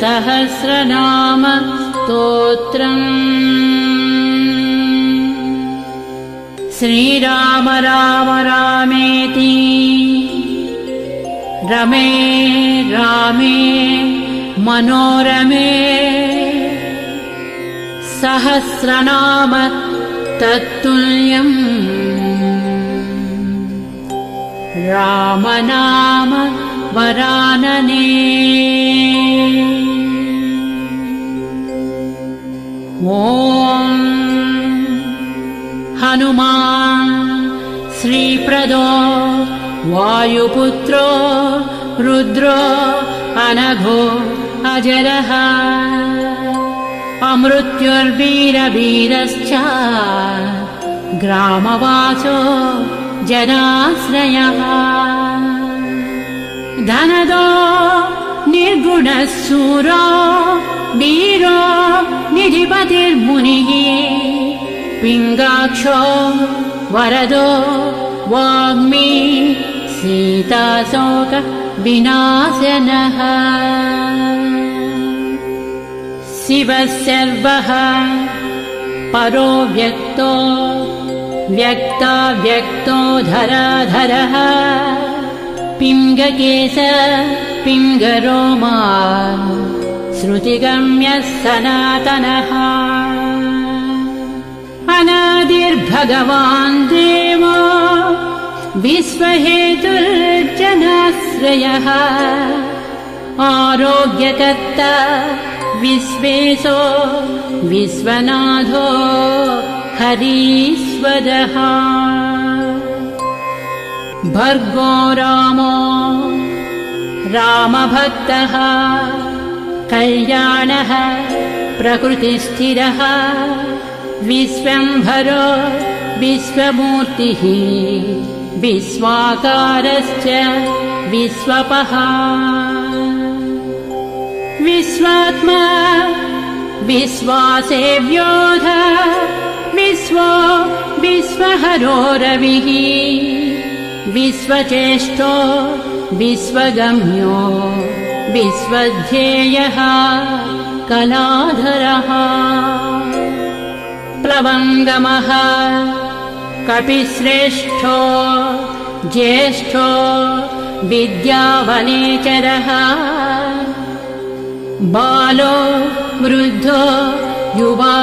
सहस्रनाम स्तोत्रम्। श्रीराम राम रामेति। रमे रामे मनोरमे। सहस्रनाम तत्तुल्यम्। रामनाम वरानने ॐ हनुमान् श्रीप्रदो वायुपुत्रो रुद्रो अनघो अजरः अमृत्युर्वीरवीरश्च ग्रामवासो जनाश्रयः धनदो निर्गुणः सूरो वीरो निधिपतिर्मुनिः पिङ्गाक्षो वरदो वाग्मी सीताशोक विनाशनः शिवः सर्वः परो व्यक्तो व्यक्ता व्यक्तो धराधरः पिङ्गकेश पिङ्गरोमा श्रुतिगम्यः सनातनः अनादिर्भगवान् देवो विश्वहेतुर्जनाश्रयः। आरोग्यकर्ता विश्वेशो विश्वनाथो हरीश्वरः। भर्गो रामो रामभक्तः कल्याणः प्रकृतिस्थिरः विश्वम्भरो विश्वमूर्तिः विश्वाकारश्च विश्वपः विश्वात्मा विश्वासेव्योध विश्वो विश्वहरो रविः। विश्वचेष्टो विश्वगम्यो विश्वध्येयः कलाधरः। प्लवङ्गमः कपिश्रेष्ठो ज्येष्ठो विद्यावनेचरः। बालो वृद्धो युवा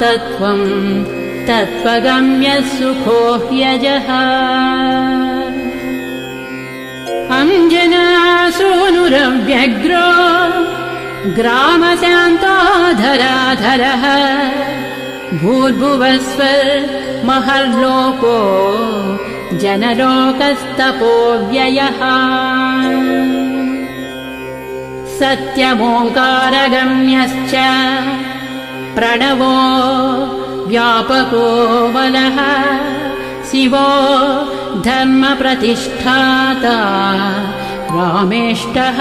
तत्त्वम् तत्त्वगम्यः सुखो ह्यजः अञ्जनासूनुरव्यग्रो ग्रामशान्ताधराधरः भूर्भुवस्व महर्लोको जनलोकस्तपोव्ययः सत्यमोङ्कारगम्यश्च प्रणवो व्यापको बलः शिवो धर्मप्रतिष्ठाता रामेष्टः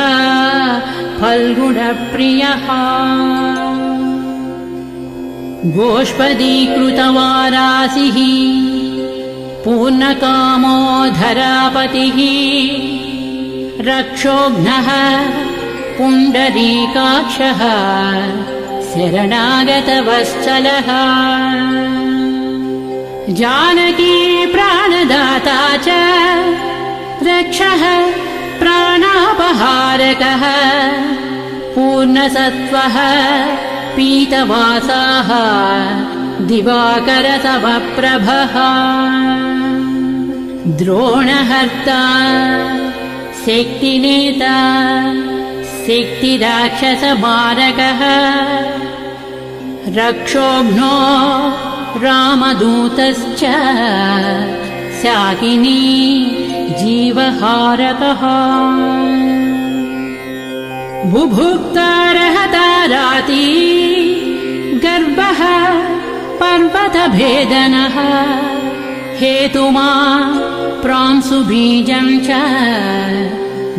फल्गुणप्रियः। गोष्पदीकृतवारासिः पूर्णकामो धरापतिः रक्षोघ्नः पुण्डरीकाक्षः शरणागतवश्चलः जानकी प्राणदाता च। रक्षः प्राणापहारकः। पूर्णसत्त्वः पीतवासाः। दिवाकरसमप्रभः द्रोणहर्ता। शक्तिनेता। शक्तिराक्षसमारकः। रक्षोघ्नो रामदूतश्च शाकिनी जीवहारकः बुभुक्तारहताराती गर्भः पर्वतभेदनः। हेतुमा प्रांसुबीजम् च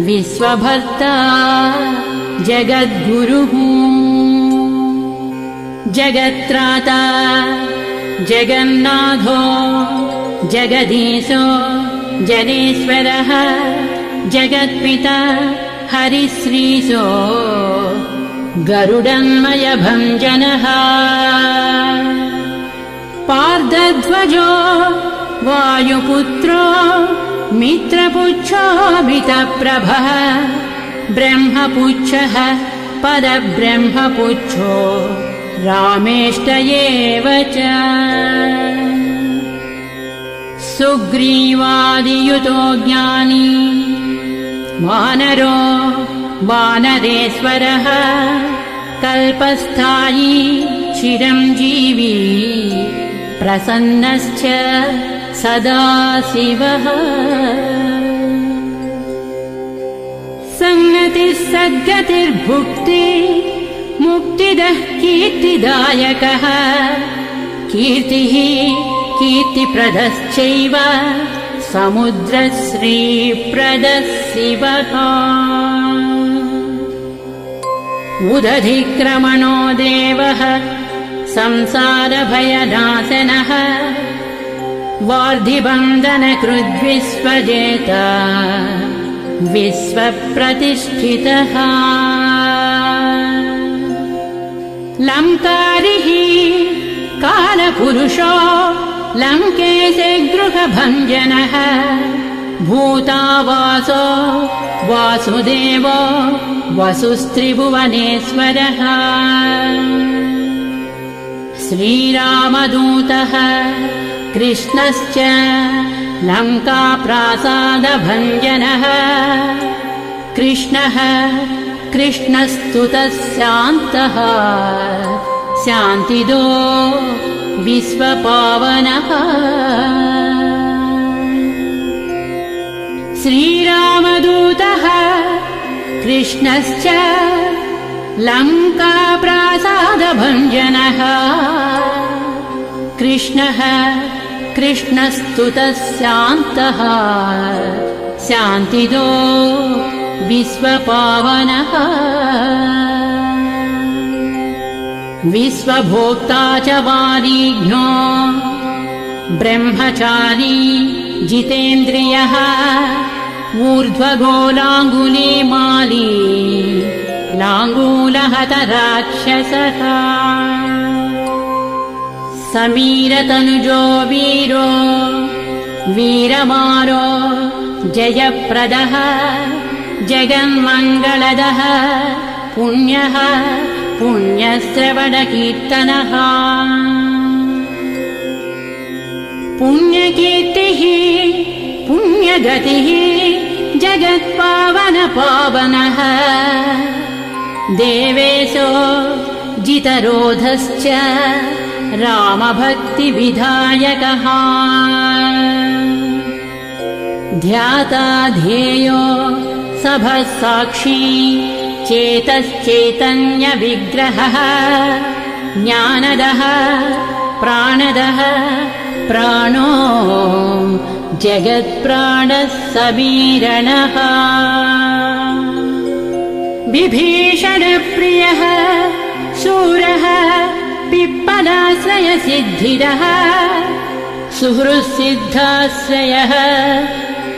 विश्वभर्ता जगद्गुरुः। जगत्राता जगन्नाथो जगदीशो जनेश्वरः जगत्पिता हरिश्रीसो गरुडन्मयभञ्जनः। पार्दध्वजो वायुपुत्रो मित्रपुच्छोभितप्रभः ब्रह्मपुच्छः पदब्रह्मपुच्छो रामेष्ट एव च। सुग्रीवादियुतो ज्ञानी वानरो वानरेश्वरः कल्पस्थायी चिरञ्जीवी प्रसन्नश्च सदा शिवः सन्नतिः सद्गतिर्भुक्ति मुक्तिदः कीर्तिदायकः कीर्तिः कीर्तिप्रदश्चैव। समुद्रश्रीप्रदः शिवः। उदधिक्रमणो देवः। संसारभयनाशनः। वार्धिबन्दनकृद्विश्वजेत विश्वप्रतिष्ठितः लङ्कारिः कालपुरुषो लङ्केशे गृहभञ्जनः भूतावासो वासुदेवो वसुस्त्रिभुवनेश्वरः श्रीरामदूतः कृष्णश्च लङ्काप्रासादभञ्जनः कृष्णः कृष्णस्तुतः शान्तः शान्तिदो विश्वपावनः। श्रीरामदूतः कृष्णश्च लङ्काप्रासादभञ्जनः। कृष्णः कृष्णस्तुतः शान्तः शान्तिदो विश्वपावनः। विश्वभोक्ता च वारिघ्नो ब्रह्मचारी जितेन्द्रियः। ऊर्ध्वगोलाङ्गुलीमाली लाङ्गूलहत राक्षसः समीरतनुजो वीरो। वीरमारो जयप्रदः जगन्मङ्गलदः। पुण्यः पुण्यश्रवणकीर्तनः पुण्यकीर्तिः पुण्यगतिः जगत्पावनपावनः। देवेशो जितरोधश्च रामभक्तिविधायकः। ध्याता ध्येयो सभः साक्षी चेतश्चैतन्यविग्रहः। ज्ञानदः प्राणदः प्राणो जगत्प्राणः सबीरणः विभीषणप्रियः शूरः पिप्पलाश्रयसिद्धिरः सुहृसिद्धाश्रयः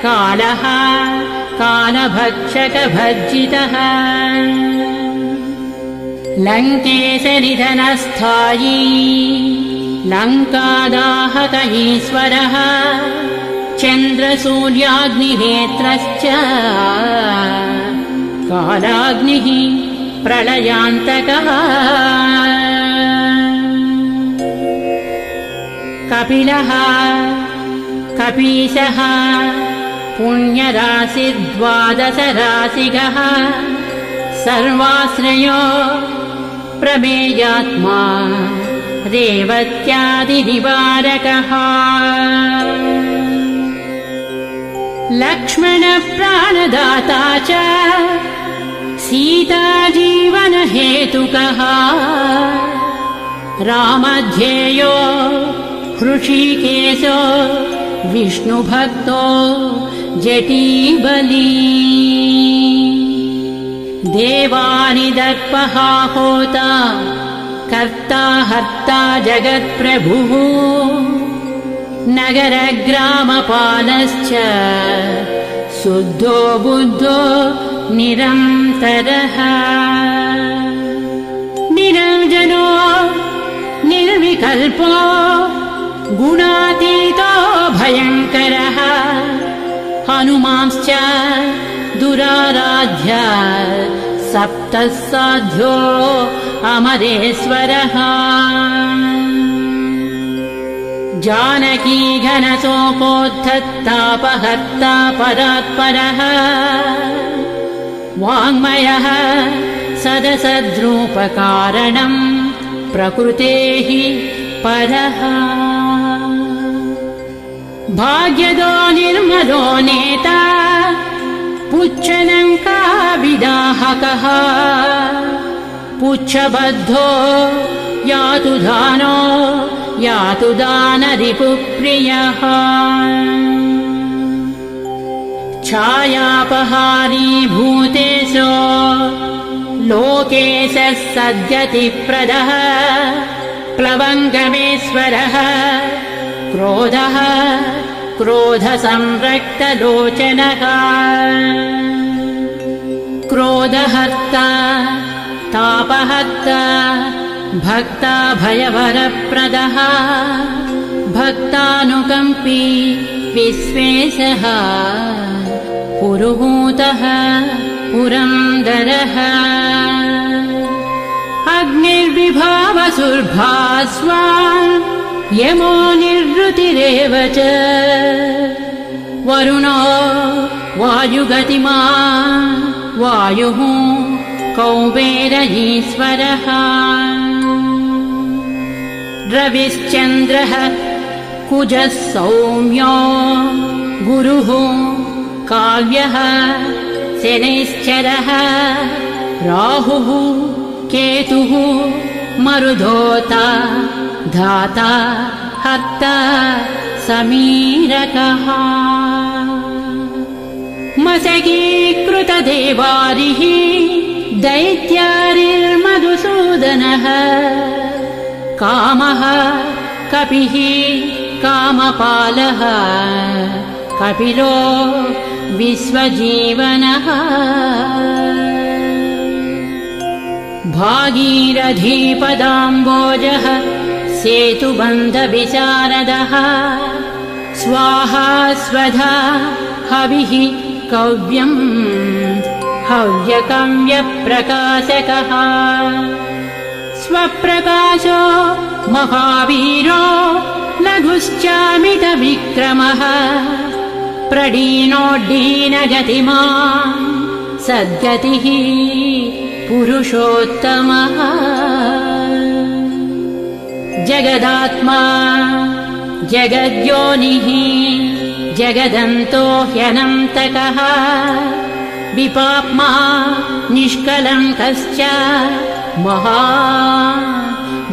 कालः कालभक्षकभर्जितः लङ्केशनिधनस्थायी लङ्कादाहक ईश्वरः चन्द्रसूर्याग्निनेत्रश्च कालाग्निः प्रलयान्तकः। कपिलः कपीशः पुण्यराशिद्वादशराशिगः। सर्वाश्रयो प्रमेयात्मा रेवत्यादिनिवारकः। लक्ष्मणप्राणदाता च सीताजीवनहेतुकः। रामध्येयो हृषीकेशो विष्णुभक्तो जटीबली देवानि दर्पः होता कर्ता हर्ता जगत्प्रभुः। नगरग्रामपालश्च शुद्धो बुद्धो निरन्तरः। निरञ्जनो निर्विकल्पो गुणातीतो भयङ्करः हनुमांश्च दुराराध्य सप्तः साध्यो अमरेश्वरः। जानकी घनसोपोद्धत्तापहर्ता परात्परः वाङ्मयः सदसद्रूपकारणम् प्रकृतेः परः भाग्यदो निर्मलो नेता पुच्छलङ्काविदाहकः पुच्छबद्धो यातु धानो यातु दानरिपुप्रियः। छायापहारी भूतेशो लोकेशः सद्यतिप्रदः प्लवङ्गमेश्वरः क्रोधः क्रोधसंरक्तलोचनः। क्रोधहर्ता तापहर्ता भक्ता भयवरप्रदः। भक्तानुकम्पी विश्वेशः। पुरुहूतः पुरन्दरः। अग्निर्विभावसुर्भास्वा यमो निर्वृतिरेव च वरुणो वायुगतिमा वायुः कौबेरयीश्वरः रविश्चन्द्रः कुजः सौम्यो गुरुः काव्यः शनैश्चरः। राहुः केतुः मरुधोता धाता हर्ता समीरकः। मसकीकृतदेवारिः दैत्यारिर्मधुसूदनः। कामः कपिः कामपालः। कपिलो विश्वजीवनः। भागीरथीपदाम्बोजः सेतुबन्धविशारदः स्वाहा स्वधा हविः कव्यम्। हव्यकव्यप्रकाशकः। स्वप्रकाशो महावीरो लघुश्चामितविक्रमः। प्रडीनोड्डीनगतिमा सद्गतिः पुरुषोत्तमः जगदात्मा जगद्योनिः जगदन्तो ह्यनन्तकः विपाप्मा निष्कलङ्कश्च महा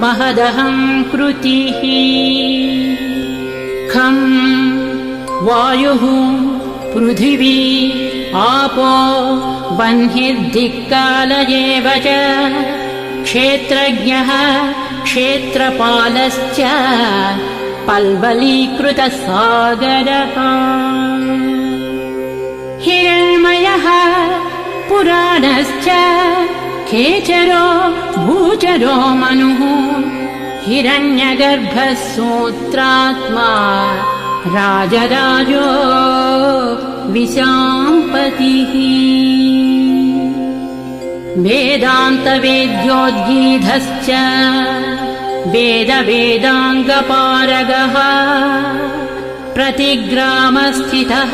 महदहम् कृतिः। खम् वायुः पृथिवी आपो वह्निर्दिक्काल एव च क्षेत्रज्ञः क्षेत्रपालश्च पल्वलीकृतसागरः हिरण्मयः पुराणश्च खेचरो भूचरो मनुः। हिरण्यगर्भः सूत्रात्मा राजराजो विशाम्पतिः वेदान्तवेद्योद्गीधश्च वेदवेदाङ्गपारगः प्रतिग्रामस्थितः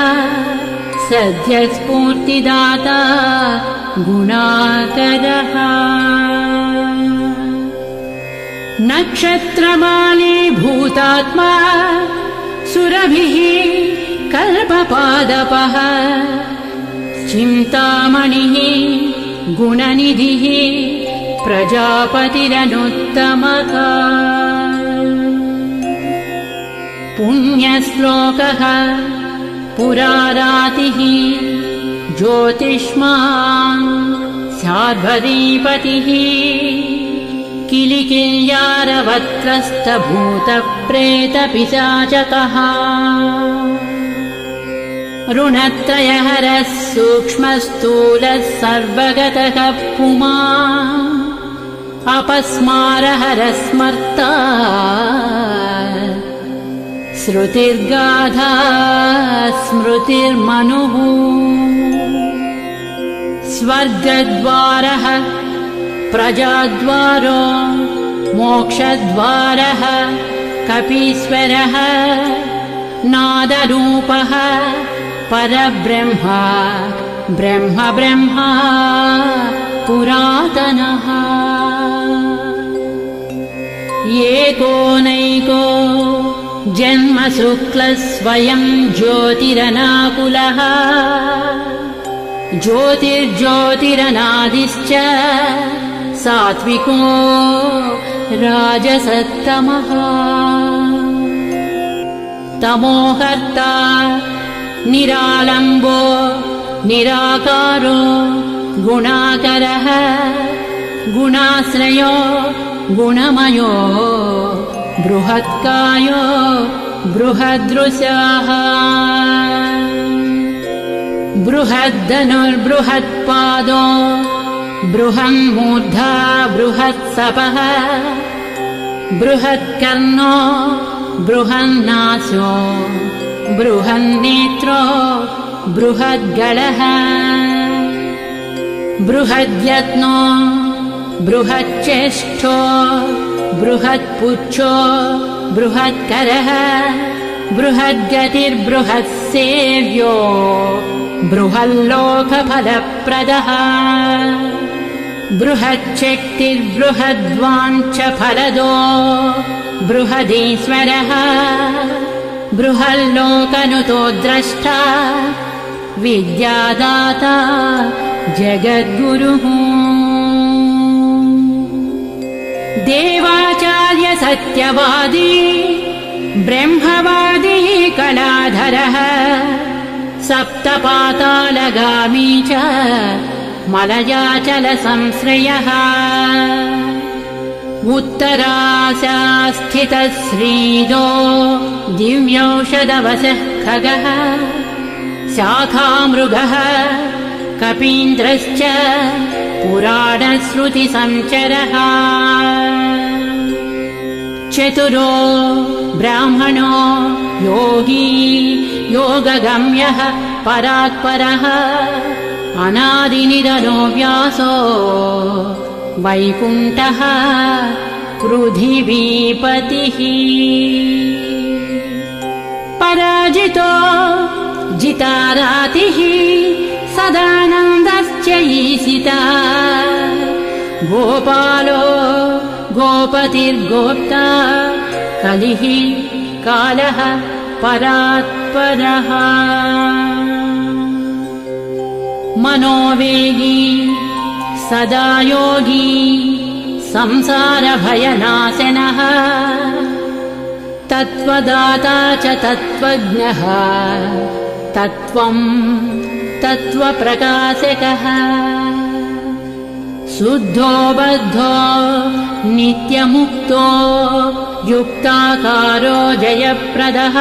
सद्यस्फूर्तिदाता गुणाकरः। नक्षत्रमाली भूतात्मा सुरभिः कल्पपादपः चिन्तामणिः गुणनिधिः प्रजापतिरनुत्तमः पुण्यश्लोकः पुरारातिः ज्योतिष्मान् सार्वरीपतिः किलिकिल्यारवत्रस्तभूतप्रेतपिशाचकः ऋणत्रयहरः सूक्ष्मस्थूलः सर्वगतः पुमा। अपस्मारहरः स्मर्ता। श्रुतिर्गाधा स्मृतिर्मनुः। स्वर्गद्वारः प्रजाद्वारो मोक्षद्वारः कपीश्वरः नादरूपः परब्रह्मा ब्रह्म ब्रह्मा पुरातनः। एकोनैको जन्मशुक्लस्वयं ज्योतिरनाकुलः ज्योतिर्ज्योतिरनादिश्च सात्विको राजसत्तमः। तमोहर्ता निरालम्बो निराकारो गुणाकरः गुणाश्रयो गुणमयो बृहत्कायो बृहदृशाः बृहद्दनुर्बृहत्पादो बृहन्मूर्धा बृहत्सपः बृहत्कर्णो बृहन्नासो बृहन्नेत्रो बृहद्गणः बृहद्यत्नो बृहच्चेष्ठो बृहत्पुच्छो बृहत्करः। बृहद्गतिर्बृहत्सेव्यो बृहल्लोकफलप्रदः। बृहच्छक्तिर्बृहद्वाञ्च फलदो बृहदीश्वरः बृहल्लोकनुतो द्रष्टा विद्यादाता जगद्गुरुः। देवाचार्य सत्यवादी ब्रह्मवादी कलाधरः सप्तपातालगामी च मलयाचलसंश्रयः उत्तराशास्थितः श्रीदो दिव्यौषधवशः खगः शाखामृगः कपीन्द्रश्च पुराणश्रुतिसञ्चरः। चतुरो ब्राह्मणो योगी योगगम्यः परात्परः अनादिनिधनो व्यासो वैकुण्ठः पृथिवीपतिः। पराजितो जितारातिः सदानन्दश्च ईशिता। गोपालो गोपतिर्गोप्ता कलिः कालः परात्परः। मनोवेगी सदा योगी संसारभयनाशनः। तत्त्वदाता च तत्त्वज्ञः। तत्त्वम् तत्त्वप्रकाशकः। शुद्धो बद्धो नित्यमुक्तो युक्ताकारो जयप्रदः।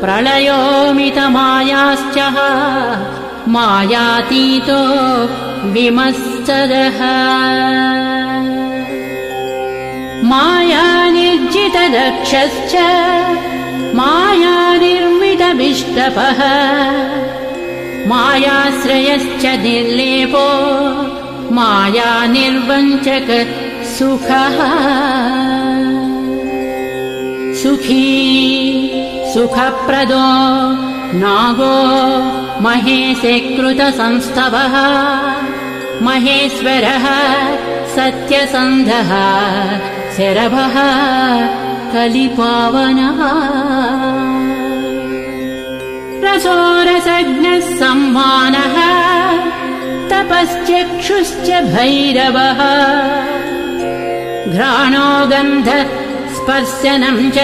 प्रलयोमितमायाश्च। मायातीतो विमश्चरः मायानिर्जितदक्षश्च मायानिर्मितविष्टपः मायाश्रयश्च निर्लेपो मायानिर्वञ्चक सुखः। सुखी सुखप्रदो नागो महेशे कृतसंस्तवः महेश्वरः सत्यसन्धः शरभः कलिपावनः। रसोरसज्ञः सम्मानः तपश्चक्षुश्च भैरवः। घ्राणो गन्ध स्पर्शनम् च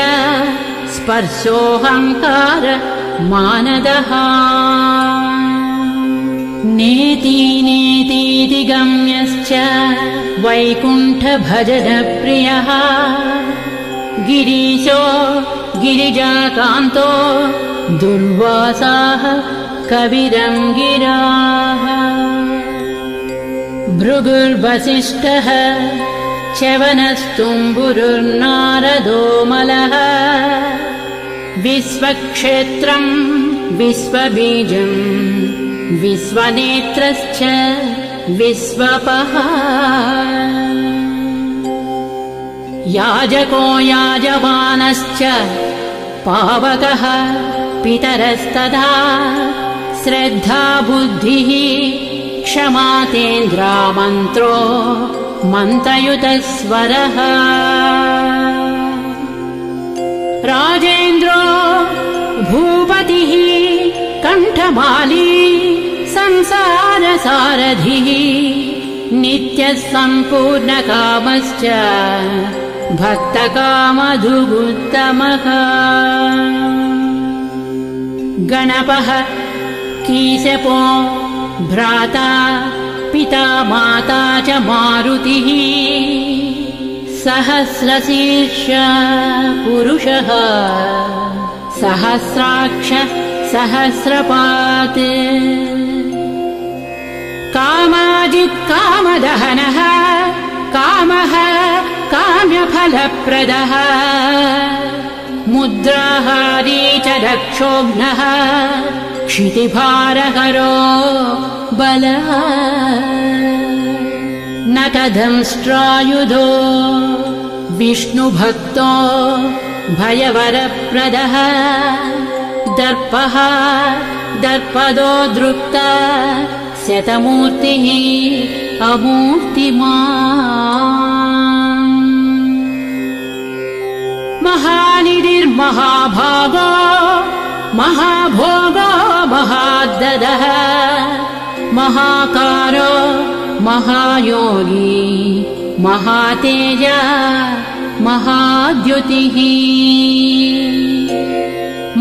स्पर्शोऽहङ्कार मानदः। नेति वैकुण्ठभजनप्रियः। गिरीशो गिरिजाकान्तो दुर्वासाः कविरङ्गिराः। भृगुर्वसिष्ठः च्यवनस्तुम्बुरुर्नारदोमलः। विश्वक्षेत्रम् विश्वबीजम् विश्वनेत्रश्च विश्वपः। याजको याजमानश्च पावकः पितरस्तदा। श्रद्धा बुद्धिः क्षमातेन्द्रामन्त्रो मन्त्रयुतस्वरः राजेन्द्रो भूपतिः कण्ठमाली संसारसारथिः नित्यः सम्पूर्णकामश्च भक्तकामधुगुत्तमः गणपः कीशपो भ्राता पिता माता च मारुतिः। सहस्रशीर्ष पुरुषः। सहस्राक्ष सहस्रपात् कामाजित्कामदहनः कामः काम्यफलप्रदः। मुद्राहारी च रक्षोघ्नः क्षितिभारहरो बलः। न कथंष्ट्रायुधो विष्णुभक्तो भयवरप्रदः। दर्पः दर्पदो दृप्ता शतमूर्तिः अमूर्तिमा महानिधिर्महाभागो महाभोगो महाददः महाकारो महायोगी महातेज महाद्युतिः।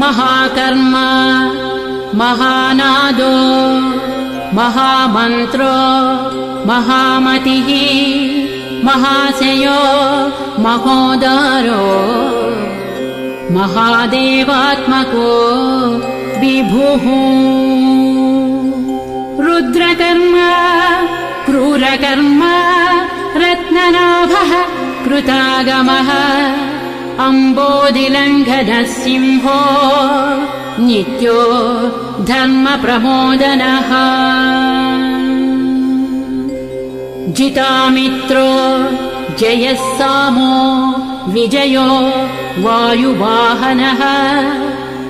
महाकर्म महानादो महामन्त्रो महामतिः महाशयो महोदारो। महादेवात्मको विभुः। रुद्रकर्म क्रूरकर्म रत्ननाभः कृतागमः अम्बोदिलङ्घनः सिंहो नित्यो धर्मप्रमोदनः। जितामित्रो जयः सामो विजयो वायुवाहनः।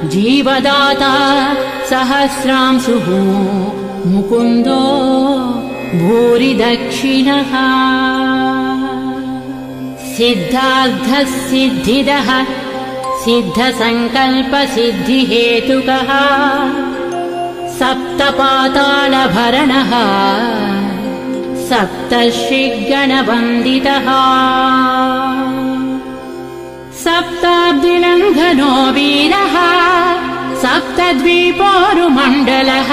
जीवदाता सहस्रांशुः मुकुन्दो भूरिदक्षिणः। सिद्धार्थः सिद्धिदः सिद्धसङ्कल्पसिद्धिहेतुकः। सप्तपातालभरणः। सप्तर्षिगणवन्दितः सप्ताब्दिलङ्घनो वीरः सप्तद्वीपोरुमण्डलः।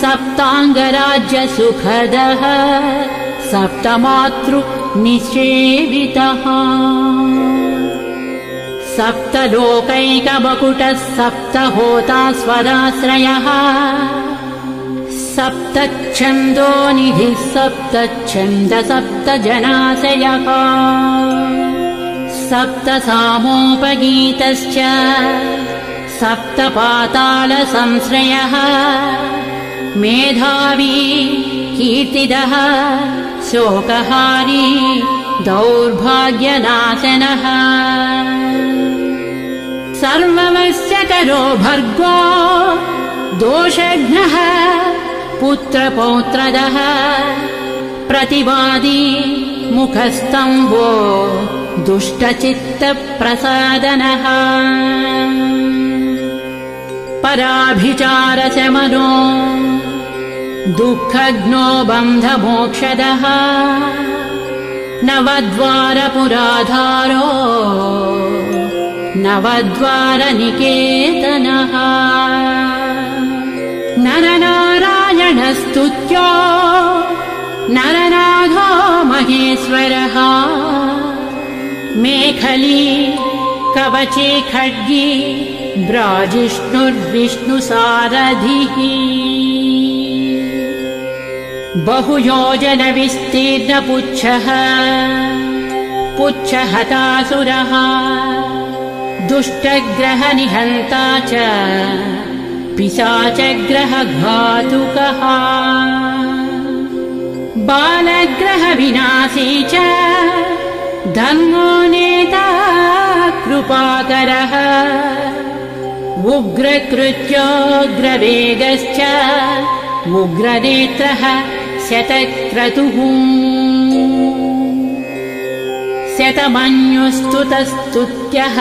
सप्ताङ्गराज्यसुखदः। सप्तमातृनिषेवितः सप्तलोकैकबकुटः सप्तहोता स्वदाश्रयः सप्तच्छन्दो निधिः सप्तच्छन्द सप्त जनाशयः सप्त सामोपगीतश्च सप्तपातालसंश्रयः। मेधावी कीर्तिदः शोकहारी दौर्भाग्यनाशनः सर्वमस्य करो भर्गो दोषघ्नः पुत्रपौत्रदः प्रतिवादी मुखस्तम्भो दुष्टचित्तप्रसादनः। पराभिचारशमनो दुःखघ्नो बन्धमोक्षदः। नवद्वारपुराधारो नवद्वारनिकेतनः। नरनारायणस्तुत्यो नरनाथो महेश्वरः। मेखली कवचे खड्गी ब्राजिष्णुर्विष्णुसारथिः। बहुयोजनविस्तीर्णपुच्छः पुच्छहतासुरः दुष्टग्रहनिहन्ता च पिशाचग्रहघातुकः। बालग्रहविनाशी च धर्मो नेता कृपाकरः। उग्रकृत्योग्रवेगश्च उग्रनेत्रः शतक्रतुः शतमन्युस्तुतस्तुत्यः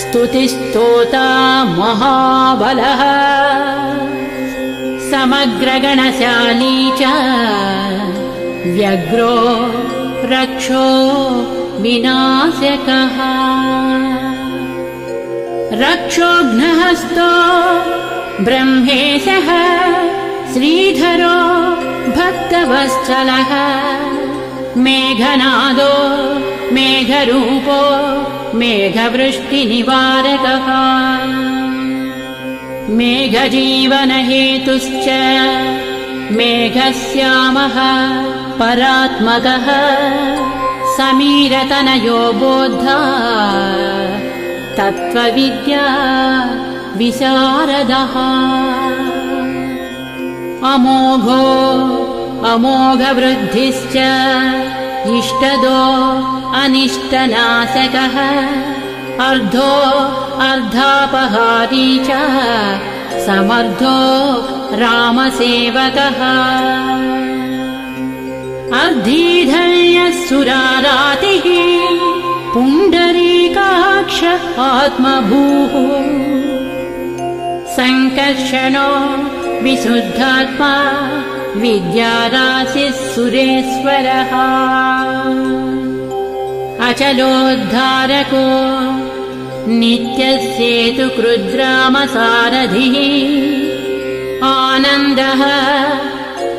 स्तुतिस्तोता महाबलः समग्रगणशाली च व्यग्रो रक्षो विनाशकः। रक्षोघ्नहस्तो ब्रह्मेशः श्रीधरो भक्तवत्सलः मेघनादो मेघरूपो मेघवृष्टिनिवारकः। मेघजीवनहेतुश्च मेघश्यामः परात्मकः समीरतनयो बोद्धा। तत्त्वविद्या विशारदः। अमोघो अमोघवृद्धिश्च इष्टदो अनिष्टनाशकः। अर्धो अर्धापहारी च समर्थो रामसेवकः। अर्धीधर्यसुरारातिः पुण्डरीकाक्ष आत्मभूः। सङ्कर्षणो विशुद्धात्मा विद्याराशिः सुरेश्वरः। अचलोद्धारको नित्यस्येतु कृद्रामसारथिः आनन्दः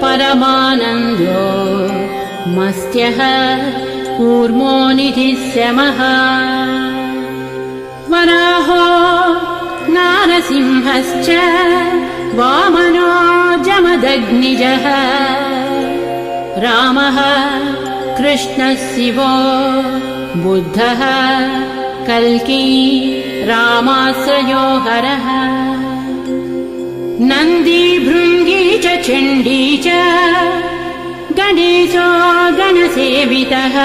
परमानन्दो मस्त्यः कूर्मो निधिश्यमः वराहो नारसिंहश्च वामनो जमदग्निजः। रामः कृष्णः शिवो बुद्धः कल्की रामाश्रयो हरः नन्दी भृङ्गी च चण्डी च गणेशो गणसेवितः।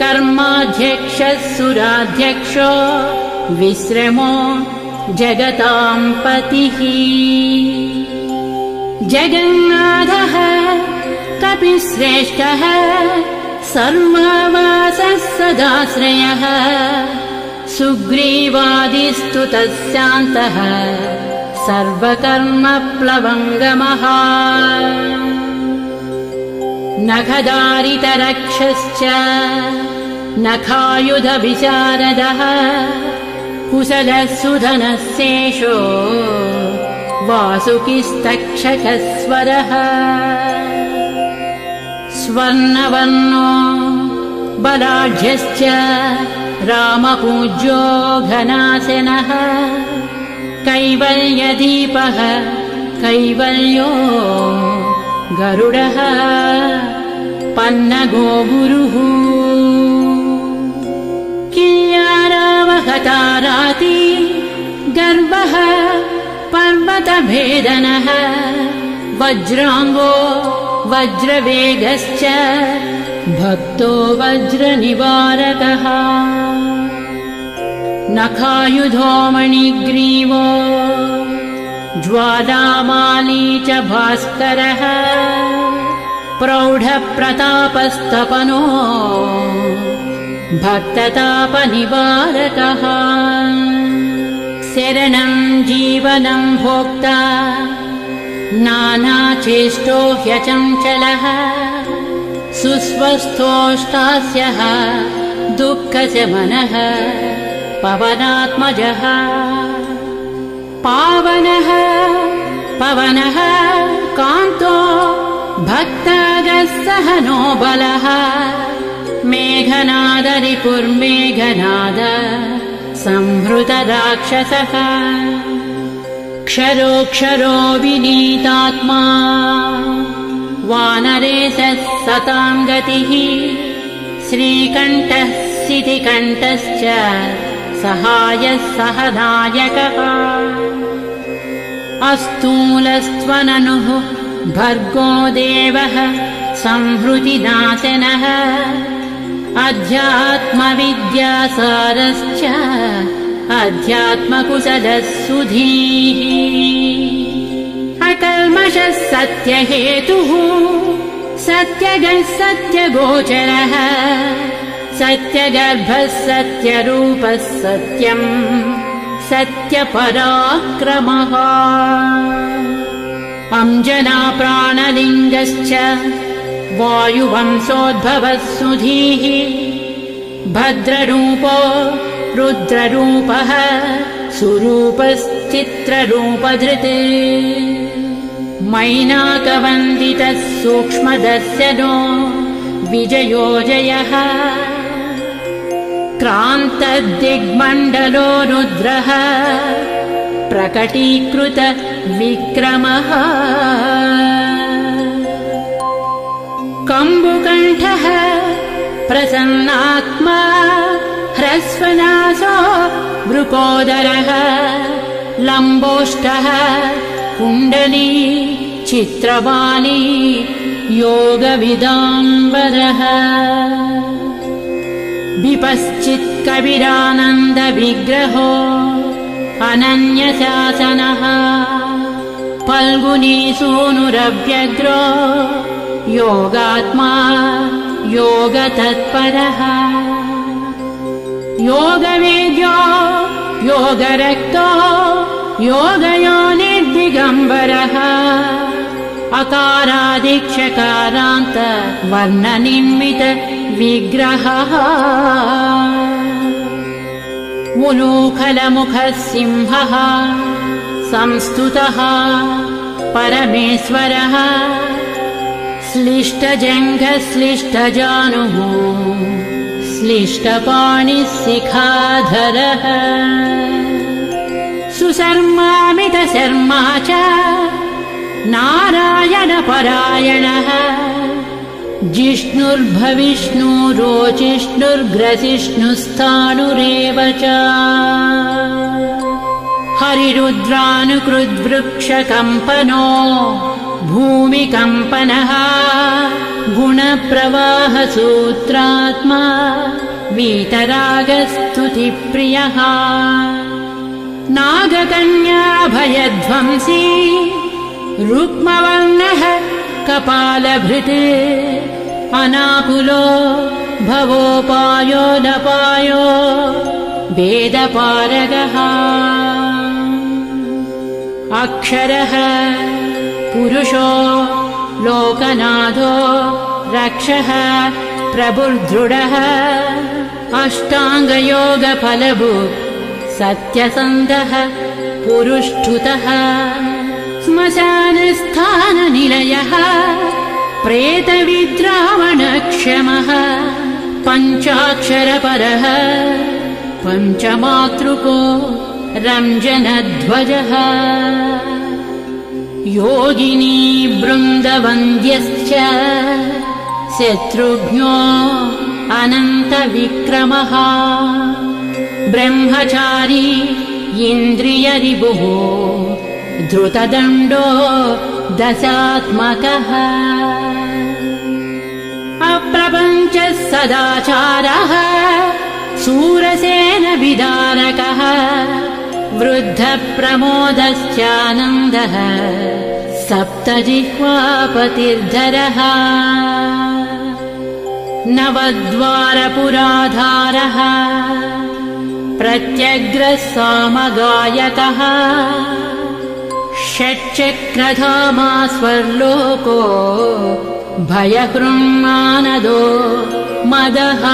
कर्माध्यक्षः सुराध्यक्षो विश्रमो जगताम् पतिः। जगन्नाथः कपिश्रेष्ठः सर्वावासः सदाश्रयः। सुग्रीवादिस्तुतः शान्तः सर्वकर्मप्लवङ्गमः नखदारितरक्षश्च नखायुधविशारदः कुशलः सुधनः शेषो वासुकिस्तक्षकस्वरः। स्वर्णवर्णो बलाढ्यश्च रामपूज्यो घनाशनः। कैवल्यदीपः कैवल्यो गरुडः। पन्नगो गुरुः कियारावहताराति गर्वः पर्वतभेदनः। वज्राङ्गो वज्रवेगश्च भक्तो वज्रनिवारकः। नखायुधो मणिग्रीवो ज्वालामाली च भास्करः। प्रौढप्रतापस्तपनो भक्ततापनिवारकः। शरणम् जीवनम् भोक्ता नानाचेष्टो ह्यचञ्चलः सुस्वस्थोष्टास्यः दुःखशमनः पवनात्मजः। पावनः पवनः कान्तो भक्तागः नो बलः मेघनादरिपुर्मेघनाद संहृतराक्षसः क्षरोक्षरो विनीतात्मा वानरेशः सताम् गतिः श्रीकण्ठः सितिकण्ठश्च सहायः सहनायकः। अस्तूलस्त्वननुः भर्गो देवः संहृतिनाशनः अध्यात्मविद्यासारश्च अध्यात्मकुशलः सुधीः अकल्मषः सत्यहेतुः सत्यगः सत्यगोचरः सत्यगर्भः सत्यरूपः सत्यम् सत्यपराक्रमः। अञ्जना प्राणलिङ्गश्च वायुवंशोद्भवः सुधीः भद्ररूपो रुद्ररूपः सुरूपश्चित्ररूपधृत् मैनाकवन्दितः सूक्ष्मदस्य नो विजयोजयः क्रान्तदिग्मण्डलो रुद्रः प्रकटीकृत विक्रमः कम्बुकण्ठः प्रसन्नात्मा ह्रस्वनासो वृकोदरः लम्बोष्टः कुण्डली चित्रवाणी योगविदाम्बरः विपश्चित्कविरानन्दविग्रहो अनन्यशासनः सूनुरव्यग्रो योगात्मा योगतत्परः। योगवेद्यो योगरक्तो योगयो निर्दिगम्बरः। वर्णनिर्मित विग्रहः। मुलूखलमुखः सिंहः संस्तुतः परमेश्वरः श्लिष्टजङ्घश्लिष्टजानुः। श्लिष्टपाणिः शिखाधरः सुशर्मामितशर्मा च नारायणपरायणः। जिष्णुर्भविष्णुरोचिष्णुर्ग्रसिष्णुस्थाणुरेव च। हरिरुद्रानुकृद्वृक्षकम्पनो भूमिकम्पनः गुणप्रवाहसूत्रात्मा वीतरागस्तुतिप्रियः। नागकन्याभयध्वंसी रुक्मवर्णः कपालभृत् अनाकुलो भवोपायो नपायो वेदपारगः। अक्षरः पुरुषो लोकनाथो रक्षः प्रभुर्दृढः अष्टाङ्गयोगफलभु सत्यसन्धः पुरुष्ठुतः श्मशानस्थाननिलयः प्रेतविद्रावणक्षमः पञ्चाक्षरपरः पञ्चमातृको रञ्जनध्वजः योगिनी बृन्दवन्द्यश्च शत्रुघ्नो अनन्तविक्रमः। ब्रह्मचारी इन्द्रियरिभुः। धृतदण्डो दशात्मकः। अप्रपञ्चः सदाचारः। सूरसेनविदारकः वृद्धप्रमोदश्चानन्दः सप्तजिह्वापतिर्धरः नवद्वारपुराधारः प्रत्यग्रः सामगायकः षट्चक्रधामा स्वर्लोको भयहृन्मानदो मदः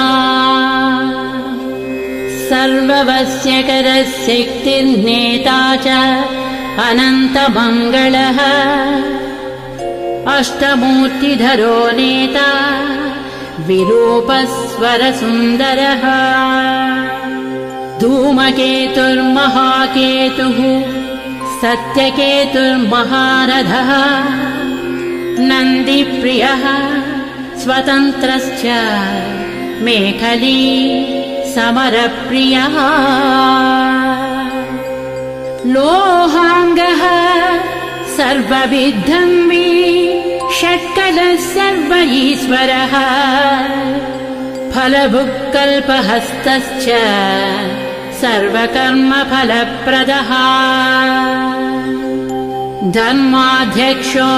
सर्ववस्यकरशक्तिर्नेता च अनन्तमङ्गलः। अष्टमूर्तिधरो नेता विरूपस्वरसुन्दरः। धूमकेतुर्महाकेतुः सत्यकेतुर्महारथः। नन्दिप्रियः स्वतन्त्रश्च मेखली समरप्रियः। लोहाङ्गः सर्वविद्धन्वी षट्कलः सर्व ईश्वरः फलभुक्कल्पहस्तश्च सर्वकर्मफलप्रदः। धर्माध्यक्षो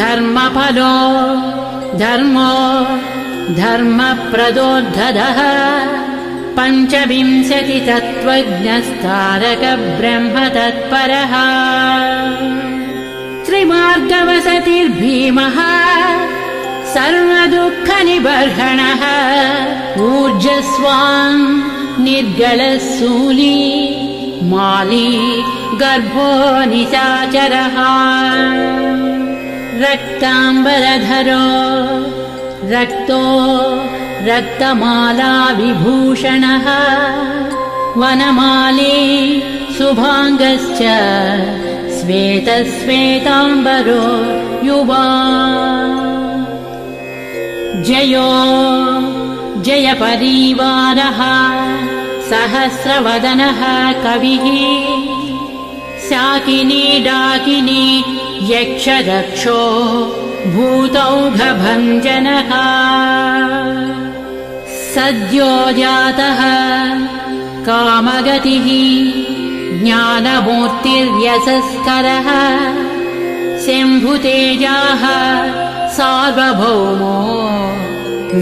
धर्मफलो धर्मो धर्मप्रदोद्धः पञ्चविंशति तत्त्वज्ञस्तारक ब्रह्म तत्परः त्रिमार्गवसतिर्भीमः। सर्वदुःखनिबर्हणः। ऊर्जस्वान् निर्गलसूली। माली गर्भो निशाचरः रक्ताम्बरधरो रक्तो रक्तमाला विभूषणः वनमाली शुभाङ्गश्च श्वेतश्वेताम्बरो युवा। जयो जयपरिवारः सहस्रवदनः कविः शाकिनी डाकिनी यक्षदक्षो भूतौघभञ्जनः। सद्यो जातः कामगतिः ज्ञानमूर्तिर्यशस्करः शम्भुतेजाः सार्वभौमो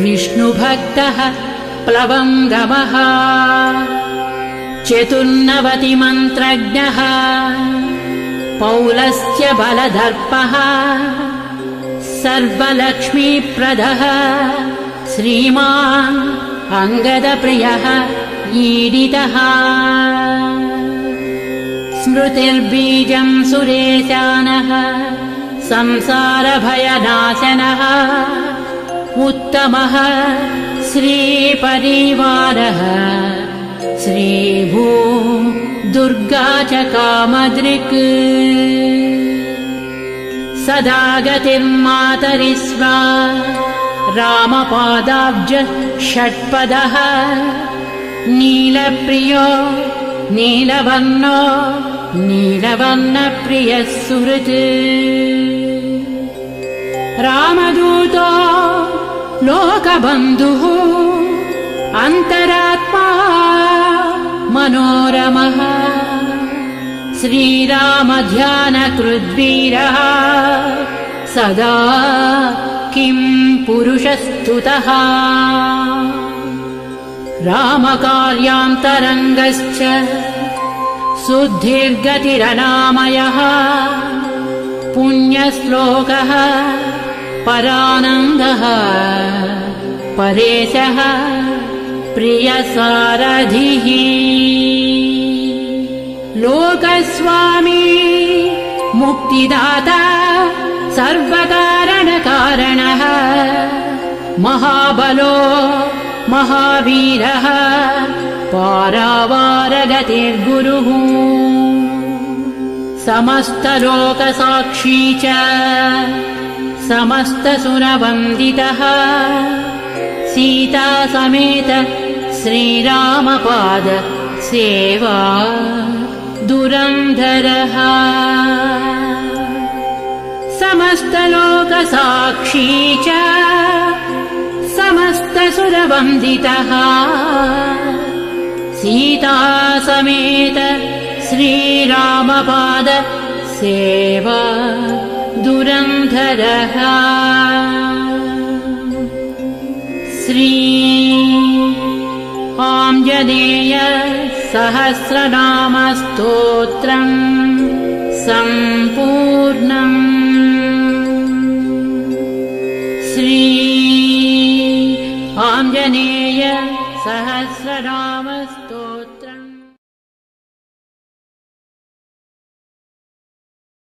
विष्णुभक्तः प्लवङ्गमः। चतुर्नवतिमन्त्रज्ञः पौलस्य बलदर्पः सर्वलक्ष्मीप्रदः। श्रीमान् अङ्गदप्रियः ईडितः। स्मृतिर्बीजम् सुरेशानः संसारभयनाशनः। उत्तमः श्रीपरिवारः। श्रीभू दुर्गा च कामदृक् सदा गतिर्मातरिस्वा रामपादाब्ज षट्पदः। नीलप्रियो नीलवर्णो नीलवर्णप्रियः सुहृत्। रामदूतो लोकबन्धुः। अन्तरात्मा मनोरमः श्रीरामध्यानकृद्वीरः सदा किम् पुरुषस्तुतः। रामकार्यान्तरङ्गश्च शुद्धिर्गतिरनामयः पुण्यश्लोकः परानन्दः परेशः प्रियसारथिः लोकस्वामी मुक्तिदाता सर्वकारणकारणः महाबलो महावीरः पारावारगतिर्गुरुः। समस्तलोकसाक्षी च समस्तसुरवन्दितः। सीतासमेत श्रीरामपाद सेवा दुरन्धरः। समस्तलोकसाक्षी च समस्तसुरवन्दितः। सीतासमेत श्रीरामपाद सेवा दुरन्धरः। श्री आञ्जनेय सहस्रनामस्तोत्रम् सम्पूर्णम् श्री आञ्जनेय सहस्रनाम